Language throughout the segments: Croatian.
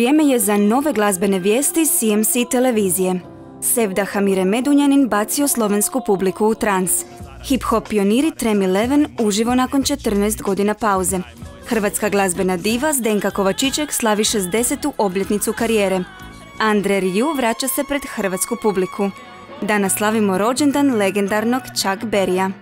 Vrijeme je za nove glazbene vijesti CMC televizije. Sevda Hamire Medunjanin bacio slovensku publiku u trans. Hip-hop pioniri Trem Eleven uživo nakon 14 godina pauze. Hrvatska glazbena diva Zdenka Kovačićek slavi 60. obljetnicu karijere. Andre Riju vraća se pred hrvatsku publiku. Danas slavimo rođendan legendarnog Chuck Berrya.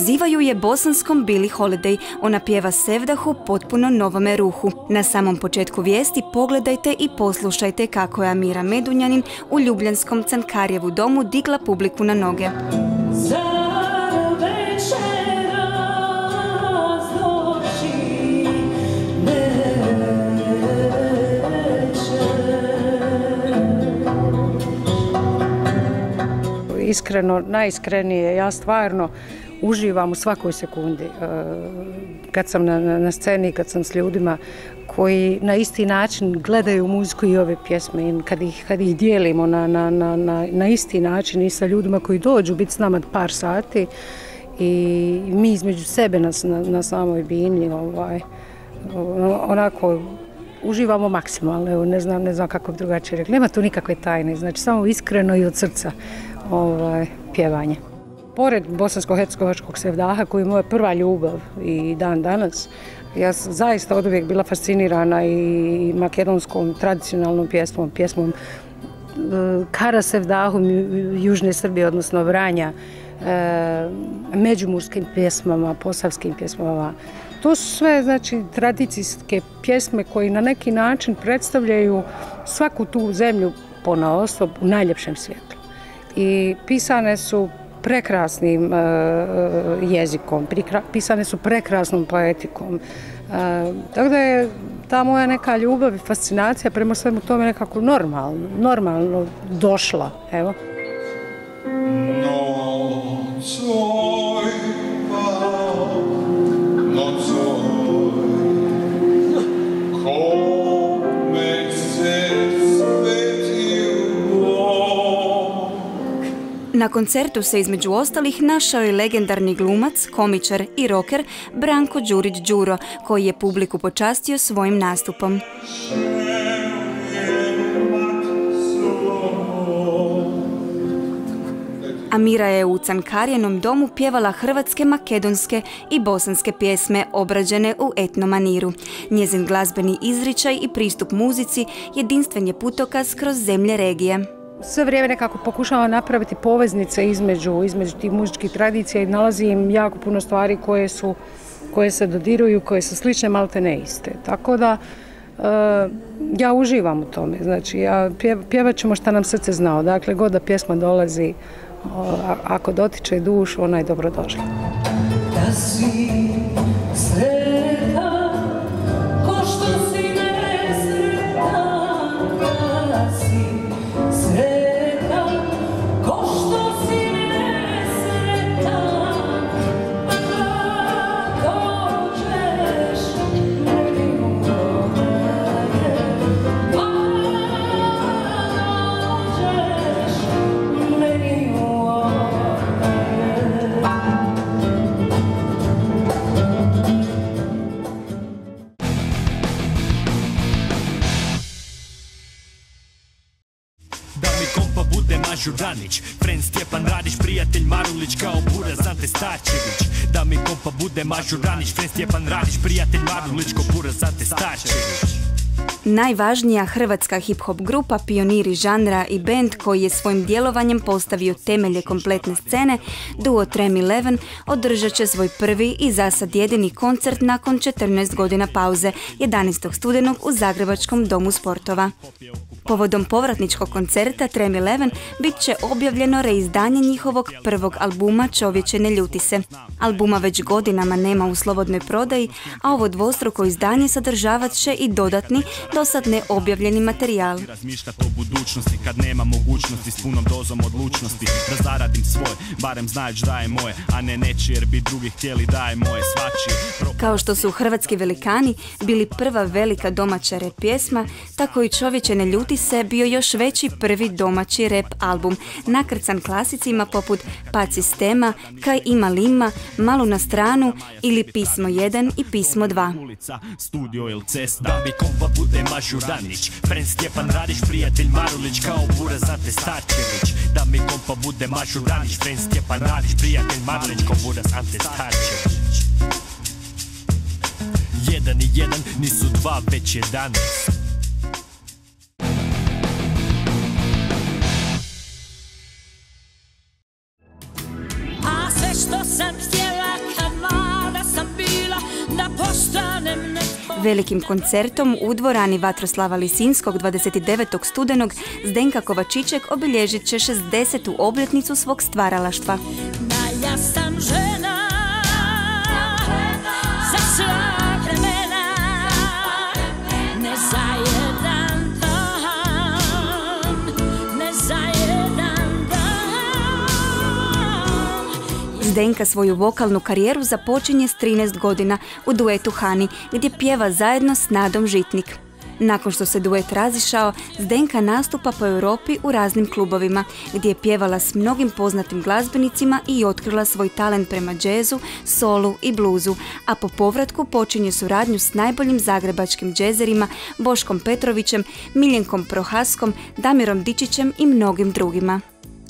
Nazivaju je bosanskom Billy Holiday. Ona pjeva Sevdahu potpuno novome ruhu. Na samom početku vijesti pogledajte i poslušajte kako je Amira Medunjanin u Ljubljanskom Cankarjevu domu digla publiku na noge. iskreno, najiskrenije, ja stvarno uživam u svakoj sekundi. E, kad sam na, na sceni, kad sam s ljudima koji na isti način gledaju muziku i ove pjesme kad ih, kad ih dijelimo na, na, na, isti način i sa ljudima koji dođu biti s nama par sati i mi između sebe na, samoj bini ovaj, onako uživamo maksimalno, ne znam, ne znam kako drugačije rekli. Nema tu nikakve tajne, znači samo iskreno i od srca ovaj, pjevanje. Pored bosansko-hercegovačkog sevdaha koji je moja prva ljubav i dan danas, ja sam zaista od uvijek bila fascinirana i makedonskom tradicionalnom pjesmom, pjesmom e, Kara Sevdahom Južne Srbije, odnosno Vranja, e, međumurskim pjesmama, posavskim pjesmama. To su sve znači, tradicijske pjesme koje na neki način predstavljaju svaku tu zemlju po osob u najljepšem svijetu. I pisane su prekrasnim e, jezikom, pisane su prekrasnom poetikom. E, tako da je ta moja neka ljubav i fascinacija prema svemu tome nekako normalno, normalno došla. Evo. Na koncertu se između ostalih našao i legendarni glumac, komičar i roker Branko Đurić Đuro, koji je publiku počastio svojim nastupom. Amira je u Cankarjenom domu pjevala hrvatske, makedonske i bosanske pjesme obrađene u etnomaniru. Njezin glazbeni izričaj i pristup muzici jedinstven je putokaz kroz zemlje regije sve vrijeme nekako pokušavam napraviti poveznice između, između tih muzičkih tradicija i nalazim jako puno stvari koje su koje se dodiruju, koje su slične, malte ne iste. Tako da e, ja uživam u tome. Znači, ja pjevat ćemo šta nam srce znao. Dakle, god da pjesma dolazi, ako dotiče dušu, ona je dobro došla. Da si Mažuranić Friend Stjepan Radić, prijatelj Marulić kao Buraz Ante Starčević Da mi kompa bude Mažuranić Friend Stjepan Radić, prijatelj Marulić kao Buraz Ante Starčević Najvažnija hrvatska hip-hop grupa, pioniri žanra i band koji je svojim djelovanjem postavio temelje kompletne scene, duo Trem Eleven održat će svoj prvi i zasad jedini koncert nakon 14 godina pauze 11. studenog u Zagrebačkom domu sportova. Povodom povratničkog koncerta Trem Eleven bit će objavljeno reizdanje njihovog prvog albuma Čovječe ne ljuti se. Albuma već godinama nema u slobodnoj prodaji, a ovo dvostruko izdanje sadržavat će i dodatni, do sad neobjavljeni materijal. Razmišljati o budućnosti kad nema mogućnosti s punom dozom odlučnosti Da zaradim svoj, barem znajuć da je moje, a ne neći jer bi drugi htjeli da je moje svačije. Kao što su hrvatski velikani bili prva velika domaća rep pjesma, tako i Čovječe ne ljuti se bio još veći prvi domaći rep album, nakrcan klasicima poput Pad sistema, Kaj ima lima, Malu na stranu ili Pismo 1 i Pismo 2. Ulica, studio ili cesta. Mi kompa bude Mažuranić. Friend Stjepan Radić, prijatelj Marulić Kao bura zate Starčević Da mi kompa bude Mažuranić. Friend Stjepan Radić, prijatelj Marulić Kao bura Ante Starčević Jedan i jedan nisu dva, već jedanaest Velikim koncertom u dvorani Vatroslava Lisinskog 29. studenog Zdenka Kovačićek obilježit će 60. obljetnicu svog stvaralaštva. Ja sam žena Zdenka svoju vokalnu karijeru započinje s 13 godina u duetu Hani, gdje pjeva zajedno s Nadom Žitnik. Nakon što se duet razišao, Zdenka nastupa po Europi u raznim klubovima, gdje je pjevala s mnogim poznatim glazbenicima i otkrila svoj talent prema džezu, solu i bluzu, a po povratku počinje suradnju s najboljim zagrebačkim džezerima Boškom Petrovićem, Miljenkom Prohaskom, Damirom Dičićem i mnogim drugima.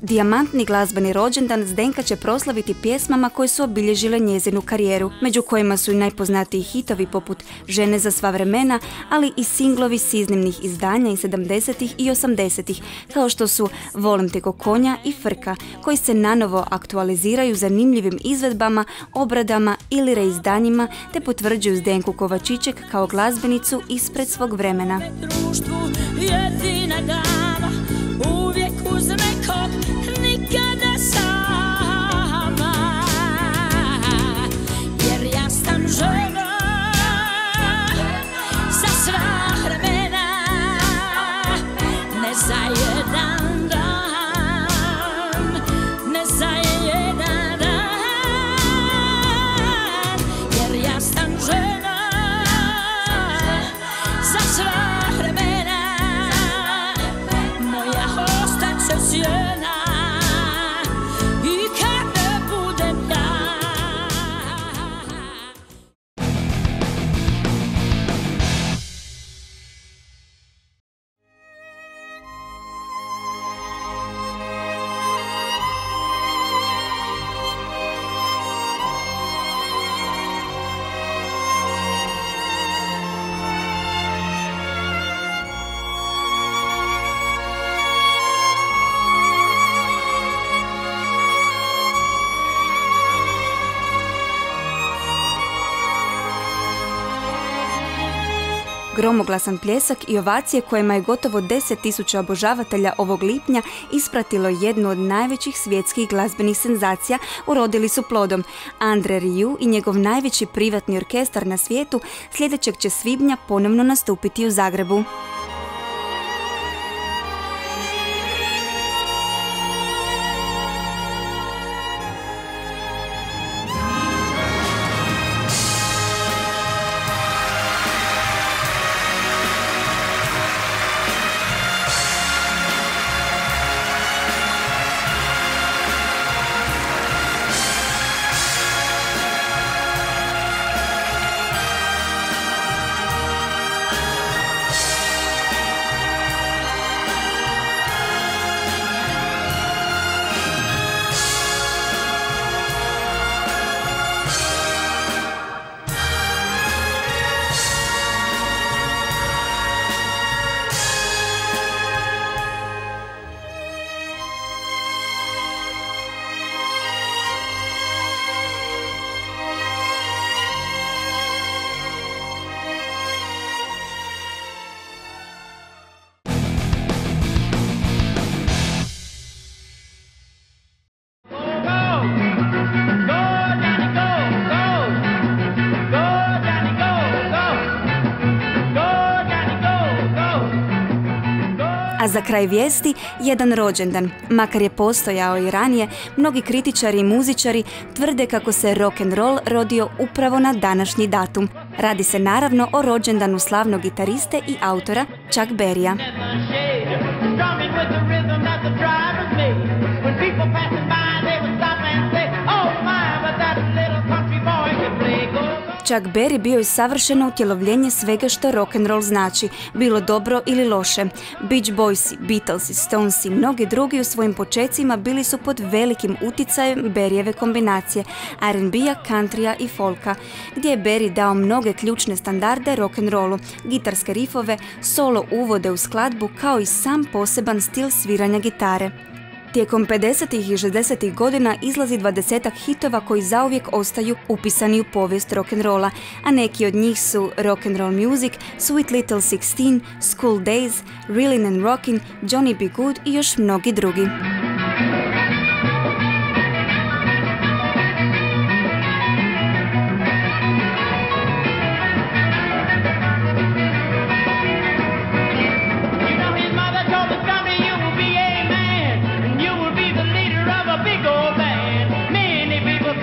Dijamantni glazbeni rođendan Zdenka će proslaviti pjesmama koje su obilježile njezinu karijeru, među kojima su i najpoznatiji hitovi poput Žene za sva vremena, ali i singlovi s iznimnih izdanja iz 70. i 80. kao što su Volim te ko konja i Frka, koji se nanovo aktualiziraju zanimljivim izvedbama, obradama ili reizdanjima te potvrđuju Zdenku Kovačićek kao glazbenicu ispred svog vremena. Gromoglasan pljesak i ovacije kojima je gotovo 10.000 obožavatelja ovog lipnja ispratilo jednu od najvećih svjetskih glazbenih senzacija urodili su plodom. Andre Rieu i njegov najveći privatni orkestar na svijetu sljedećeg će svibnja ponovno nastupiti u Zagrebu. A za kraj vijesti, jedan rođendan. Makar je postojao i ranije, mnogi kritičari i muzičari tvrde kako se rock and roll rodio upravo na današnji datum. Radi se naravno o rođendanu slavnog gitariste i autora Chuck Berrya. Chuck Berry bio je savršeno utjelovljenje svega što rock and roll znači, bilo dobro ili loše. Beach Boysi, Beatlesi, Stonesi i mnogi drugi u svojim počecima bili su pod velikim utjecajem Berryjeve kombinacije R&B-a, countrya i folka, gdje je Berry dao mnoge ključne standarde rock and rollu, gitarske rifove, solo uvode u skladbu kao i sam poseban stil sviranja gitare. Tijekom 50. i 60. godina izlazi dvadesetak hitova koji zauvijek ostaju upisani u povijest rock'n'rolla, a neki od njih su Rock and Roll Music, Sweet Little Sixteen, School Days, Reelin' and Rockin', Johnny B. Good i još mnogi drugi.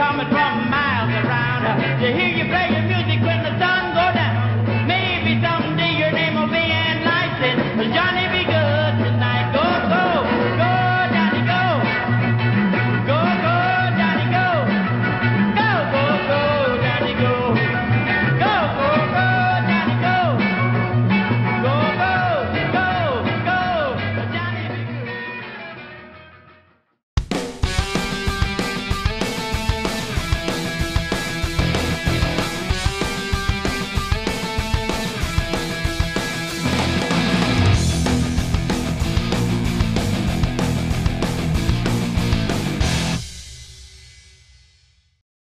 Coming from miles around. To hear you play